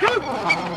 Good.